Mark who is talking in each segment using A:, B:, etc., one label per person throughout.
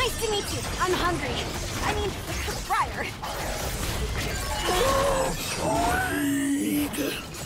A: Nice to meet you. I'm hungry. I mean, Briar.
B: Killing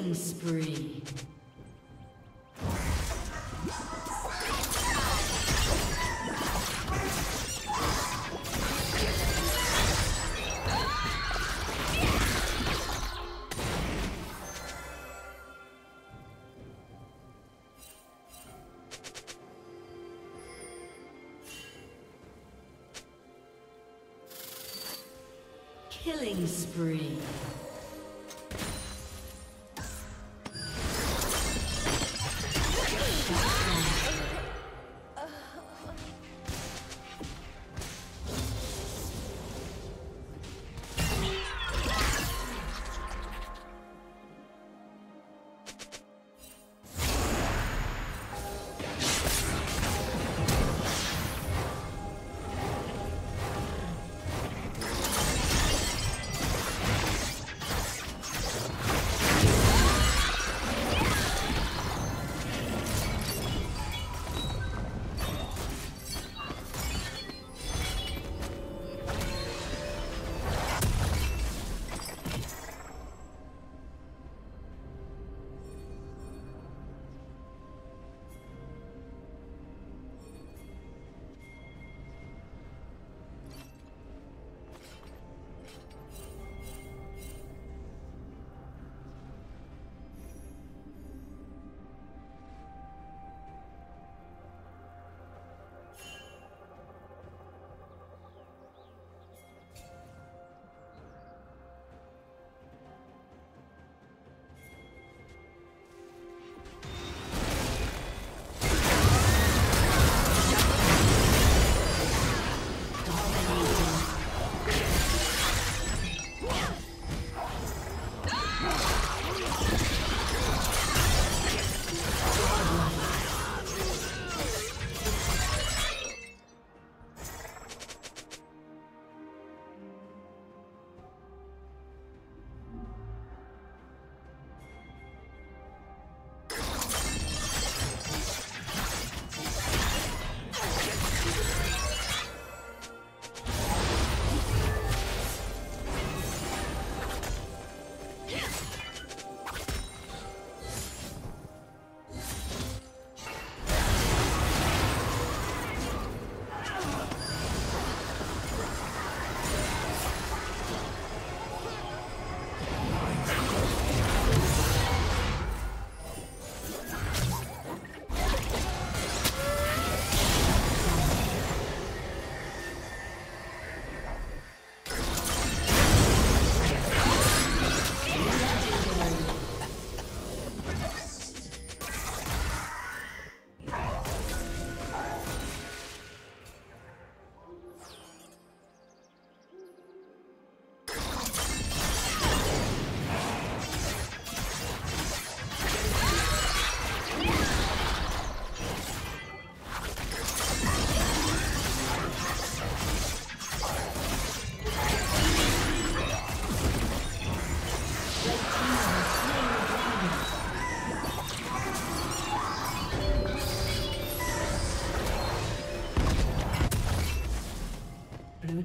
B: Killing spree.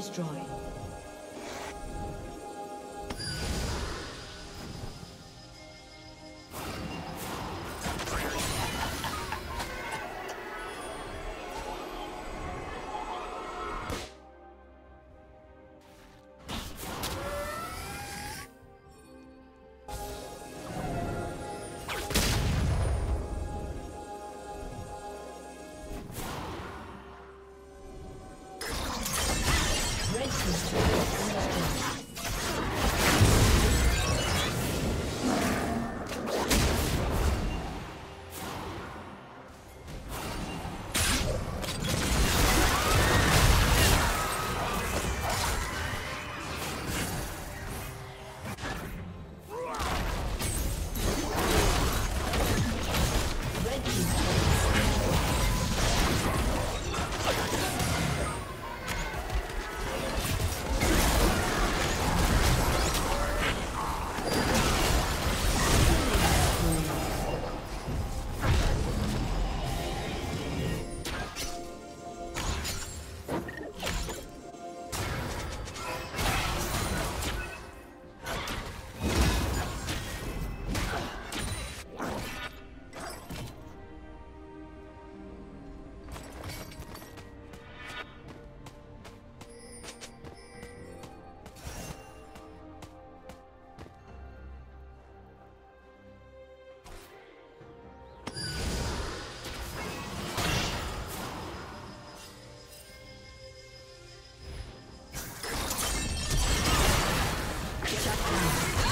B: Destroyed. Shut down.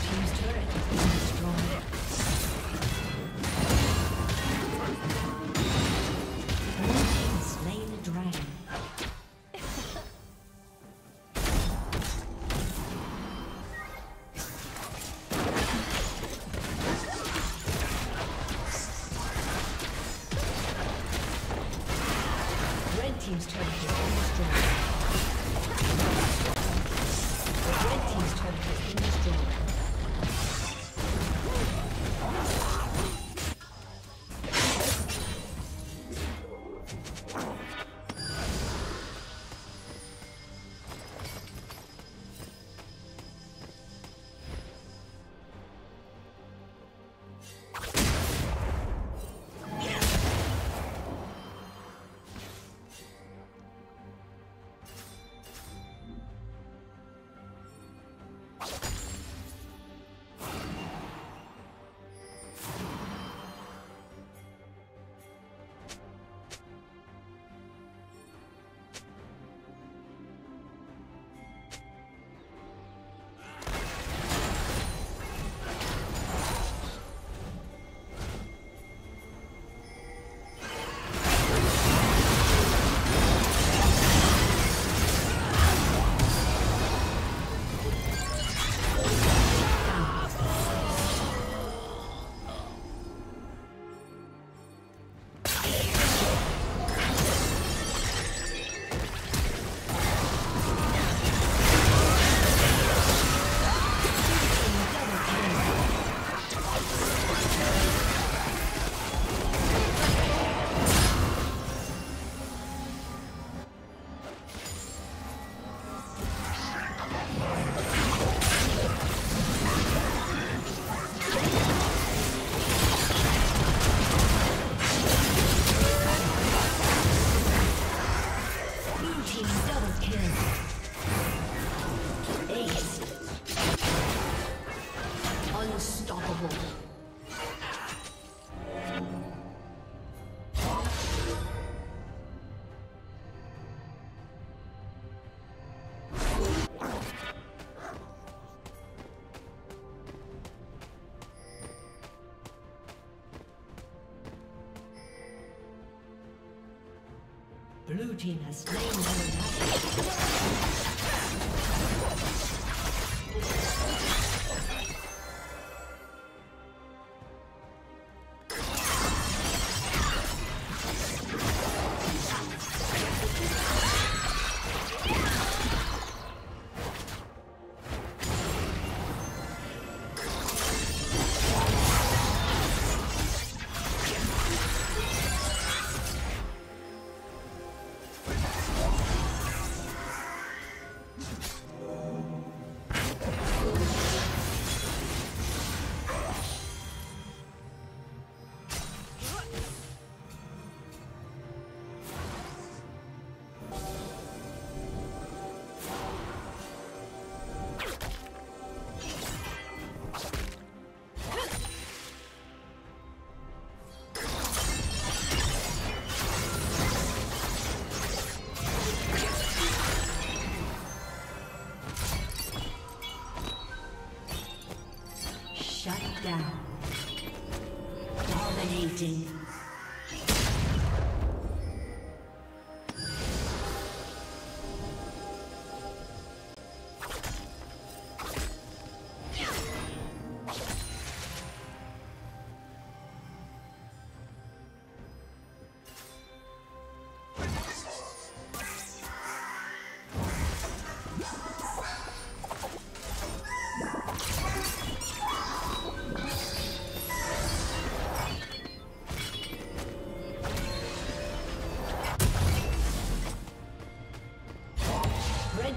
B: team's turret. Blue team has slain.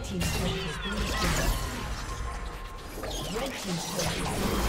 B: team's turret has been. Red team's turret has been.